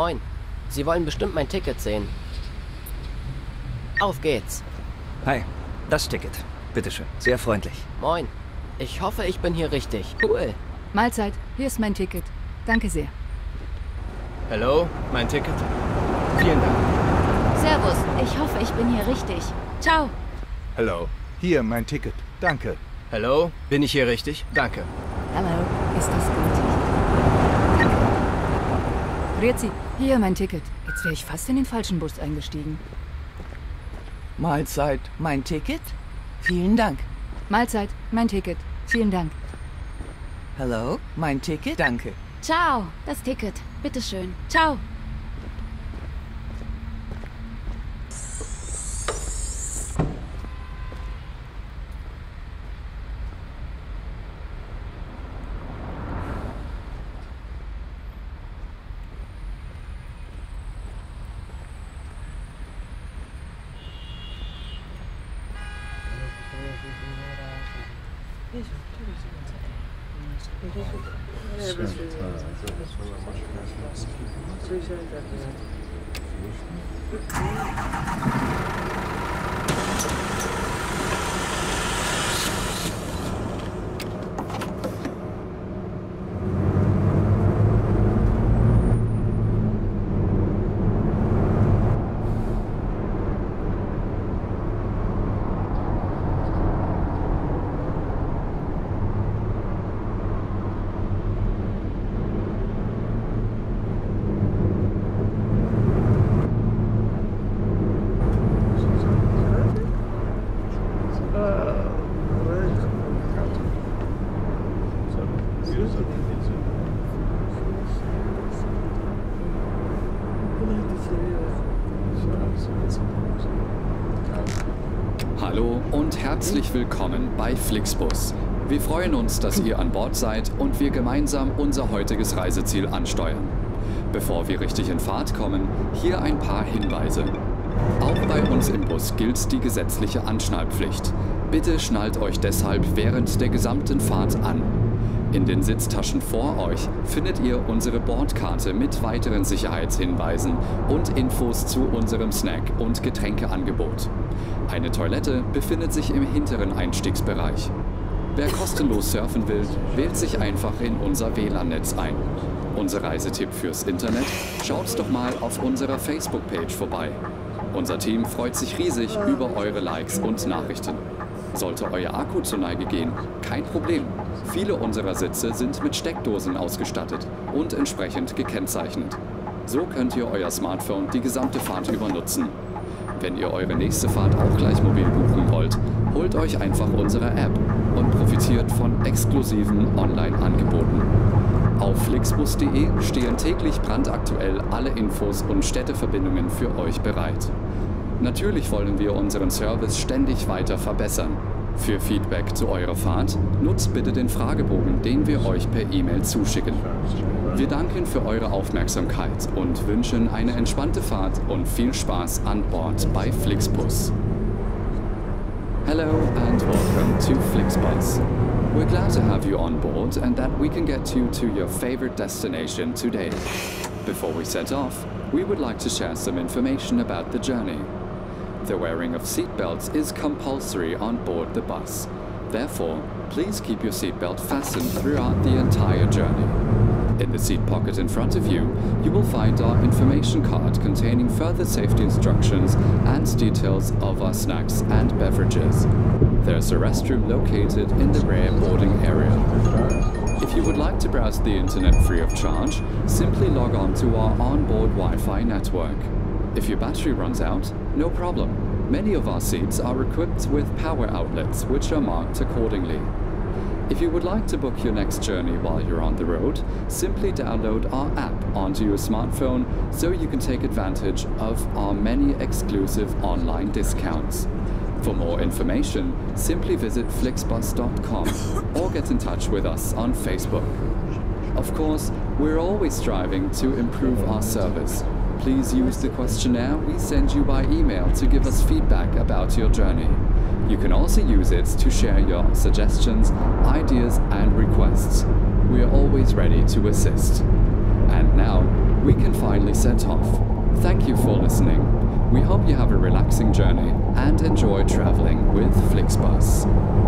Moin. Sie wollen bestimmt mein Ticket sehen. Auf geht's. Hi, das Ticket. Bitteschön. Sehr freundlich. Moin. Ich hoffe, ich bin hier richtig. Cool. Mahlzeit, hier ist mein Ticket. Danke sehr. Hallo, mein Ticket. Vielen Dank. Servus, ich hoffe, ich bin hier richtig. Ciao. Hallo, hier mein Ticket. Danke. Hallo, bin ich hier richtig? Danke. Hallo, ist das gültig? Grüezi, hier mein Ticket. Jetzt wäre ich fast in den falschen Bus eingestiegen. Mahlzeit, mein Ticket? Vielen Dank. Mahlzeit, mein Ticket. Vielen Dank. Hallo, mein Ticket? Danke. Ciao, das Ticket. Bitteschön. Ciao. Willkommen bei Flixbus. Wir freuen uns, dass ihr an Bord seid und wir gemeinsam unser heutiges Reiseziel ansteuern. Bevor wir richtig in Fahrt kommen, hier ein paar Hinweise. Auch bei uns im Bus gilt die gesetzliche Anschnallpflicht. Bitte schnallt euch deshalb während der gesamten Fahrt an. In den Sitztaschen vor euch findet ihr unsere Bordkarte mit weiteren Sicherheitshinweisen und Infos zu unserem Snack- und Getränkeangebot. Eine Toilette befindet sich im hinteren Einstiegsbereich. Wer kostenlos surfen will, wählt sich einfach in unser WLAN-Netz ein. Unser Reisetipp fürs Internet? Schaut doch mal auf unserer Facebook-Page vorbei. Unser Team freut sich riesig über eure Likes und Nachrichten. Sollte euer Akku zur Neige gehen, kein Problem. Viele unserer Sitze sind mit Steckdosen ausgestattet und entsprechend gekennzeichnet. So könnt ihr euer Smartphone die gesamte Fahrt über nutzen. Wenn ihr eure nächste Fahrt auch gleich mobil buchen wollt, holt euch einfach unsere App und profitiert von exklusiven Online-Angeboten. Auf flixbus.de stehen täglich brandaktuell alle Infos und Städteverbindungen für euch bereit. Natürlich wollen wir unseren Service ständig weiter verbessern. Für Feedback zu eurer Fahrt nutzt bitte den Fragebogen, den wir euch per E-Mail zuschicken. Wir danken für eure Aufmerksamkeit und wünschen eine entspannte Fahrt und viel Spaß an Bord bei Flixbus. Hello and welcome to Flixbus. We're glad to have you on board and that we can get you to your favorite destination today. Before we set off, we would like to share some information about the journey. The wearing of seatbelts is compulsory on board the bus. Therefore, please keep your seatbelt fastened throughout the entire journey. In the seat pocket in front of you, you will find our information card containing further safety instructions and details of our snacks and beverages. There's a restroom located in the rear boarding area. If you would like to browse the internet free of charge, simply log on to our onboard Wi-Fi network. If your battery runs out, no problem. Many of our seats are equipped with power outlets which are marked accordingly. If you would like to book your next journey while you're on the road, simply download our app onto your smartphone so you can take advantage of our many exclusive online discounts. For more information, simply visit flixbus.com or get in touch with us on Facebook. Of course, we're always striving to improve our service. Please use the questionnaire we send you by email to give us feedback about your journey. You can also use it to share your suggestions, ideas, and requests. We are always ready to assist. And now, we can finally set off. Thank you for listening. We hope you have a relaxing journey and enjoy traveling with Flixbus.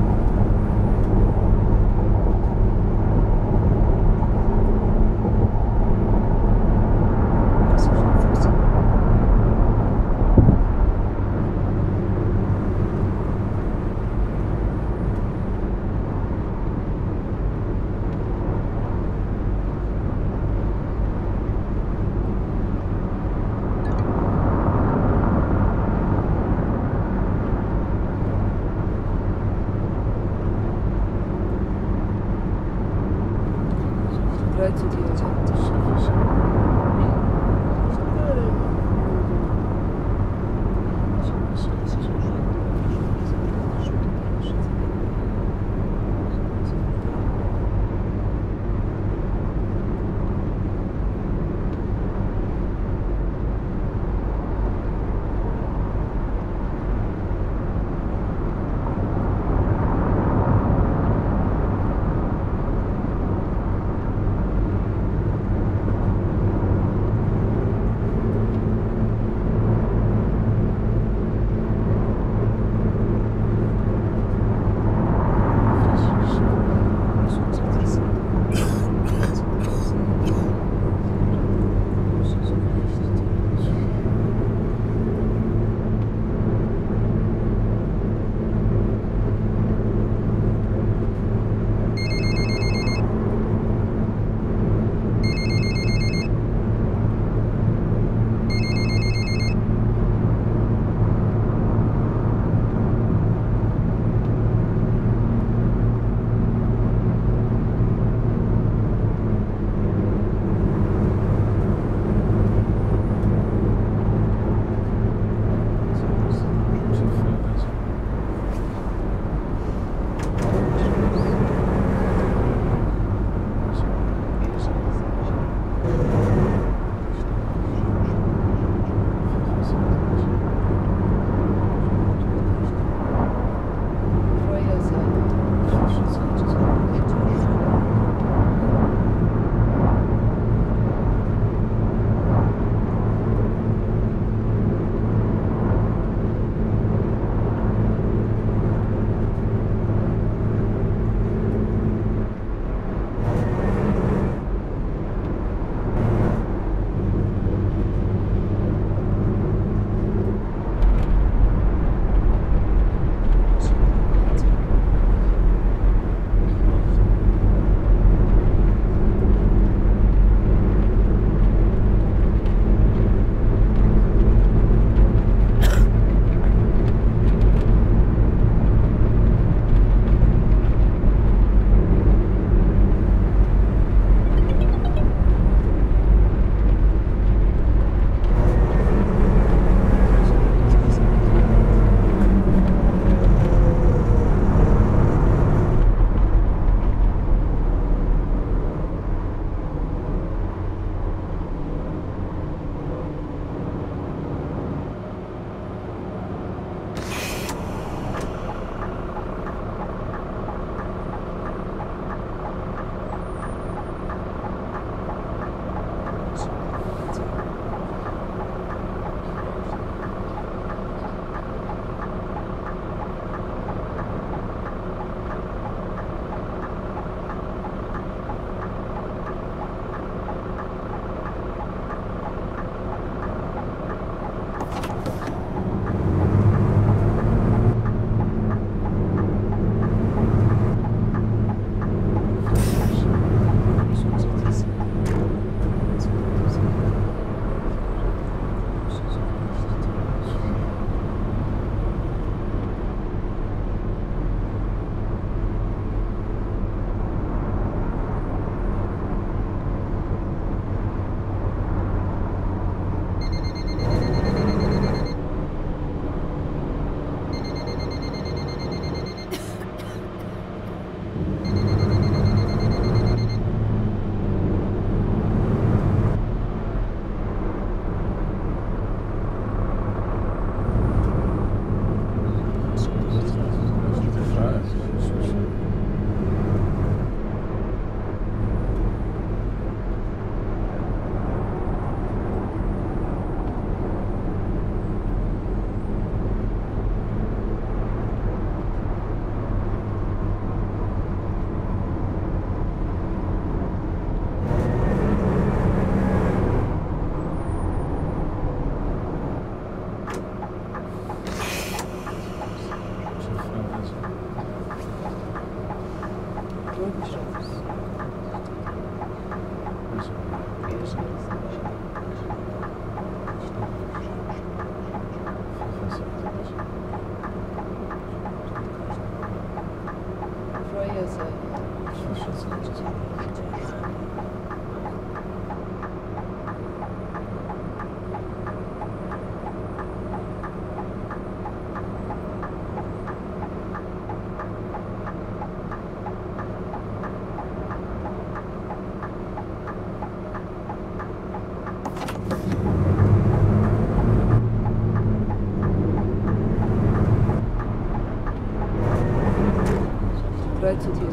Tag.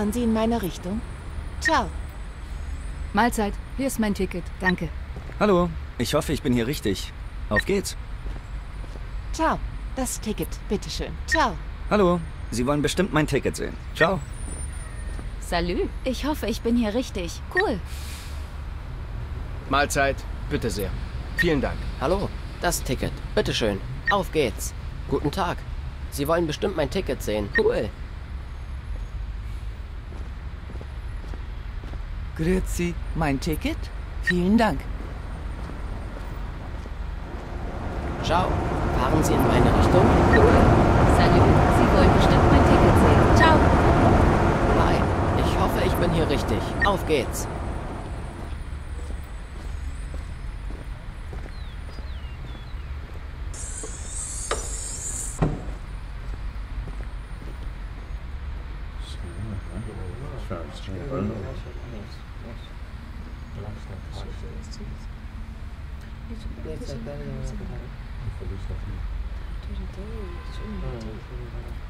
Fahren Sie in meine Richtung? Ciao. Mahlzeit. Hier ist mein Ticket. Danke. Hallo, ich hoffe, ich bin hier richtig. Auf geht's. Ciao. Das Ticket, bitteschön. Ciao. Hallo, Sie wollen bestimmt mein Ticket sehen. Ciao. Salü. Ich hoffe, ich bin hier richtig. Cool. Mahlzeit, bitte sehr. Vielen Dank. Hallo, das Ticket. Bitteschön. Auf geht's. Guten Tag. Sie wollen bestimmt mein Ticket sehen. Cool. Grüezi, mein Ticket? Vielen Dank. Ciao. Fahren Sie in meine Richtung? Salü. Sie wollen bestimmt mein Ticket sehen. Ciao. Hi. Ich hoffe, ich bin hier richtig. Auf geht's. 좀. 네,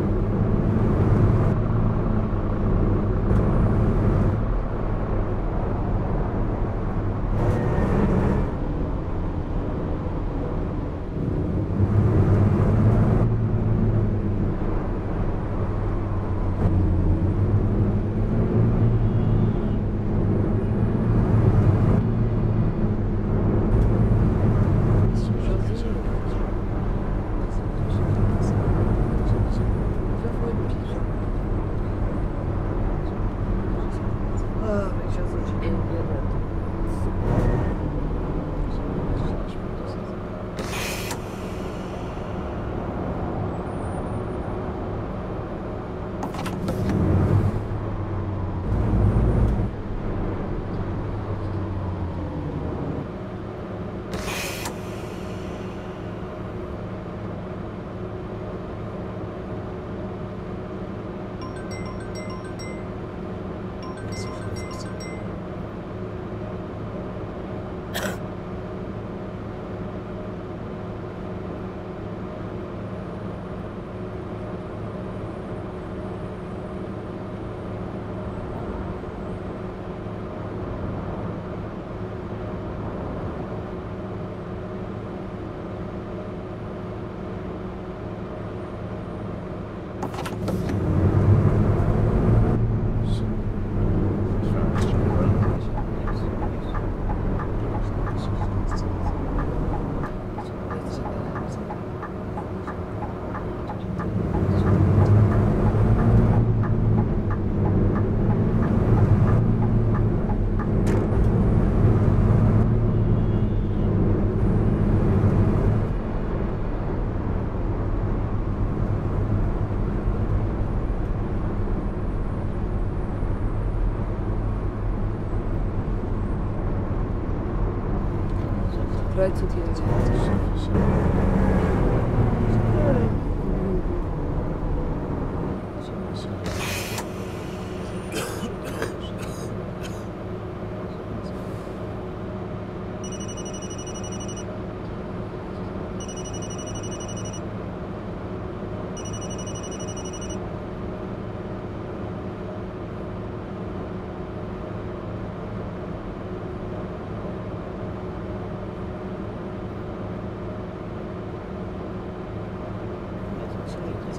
actually.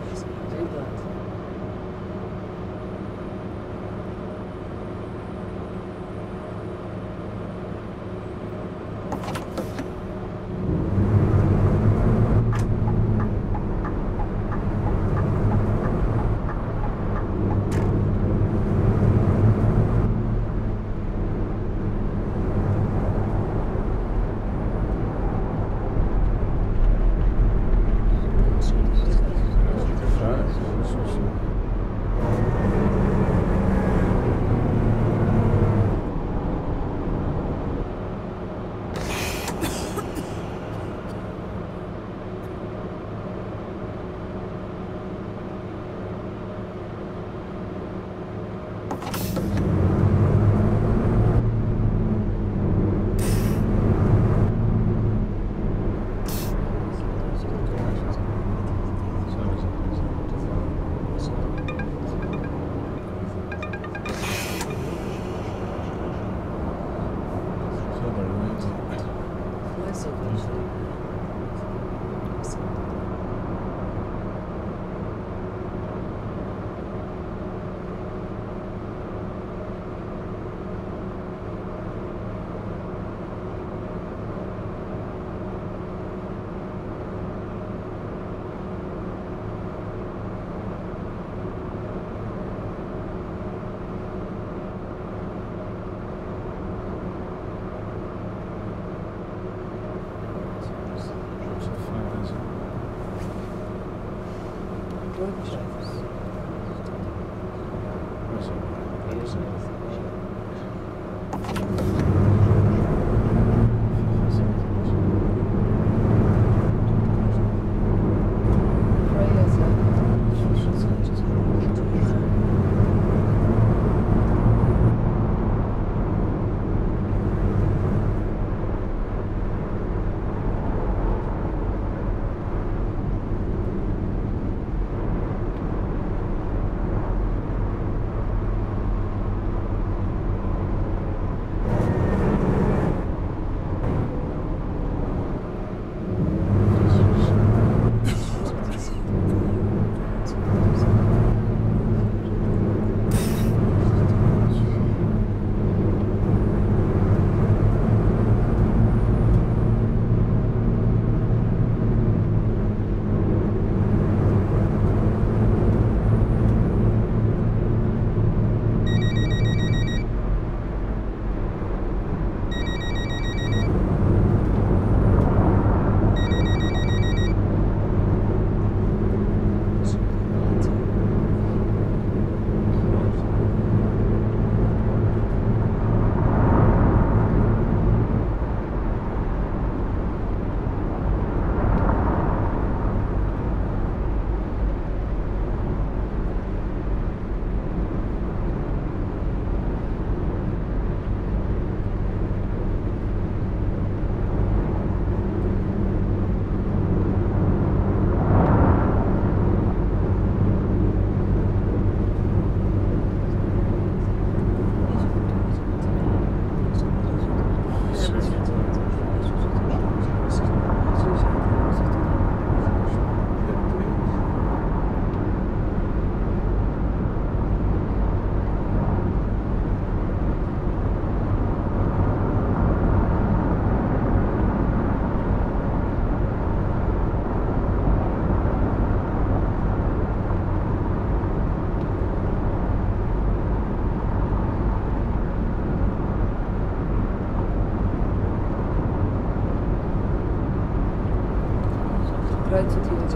我感觉挺好的。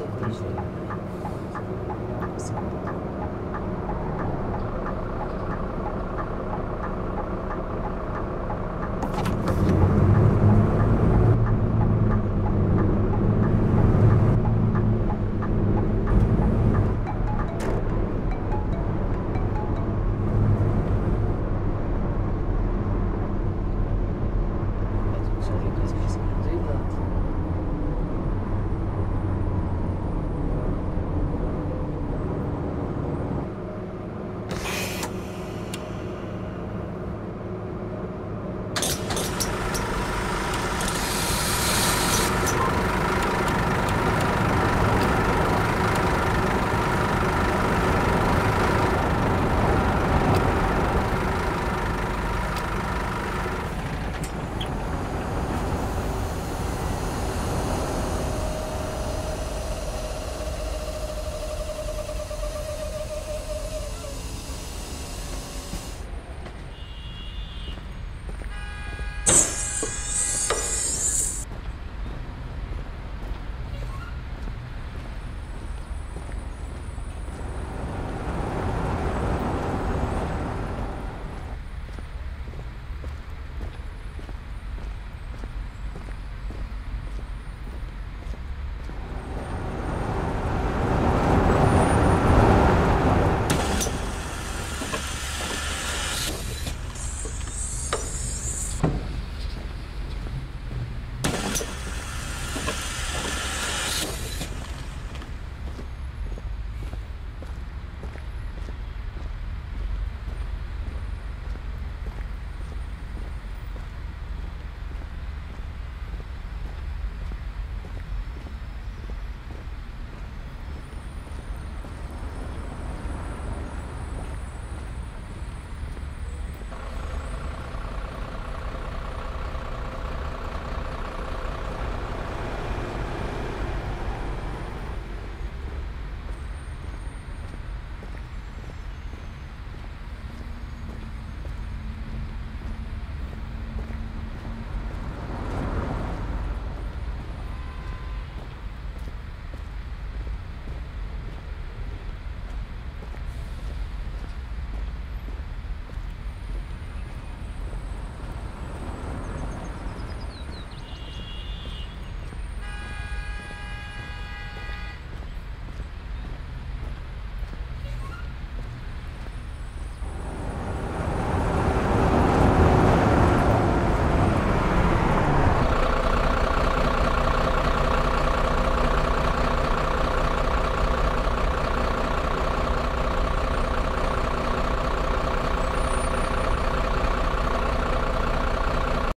嗯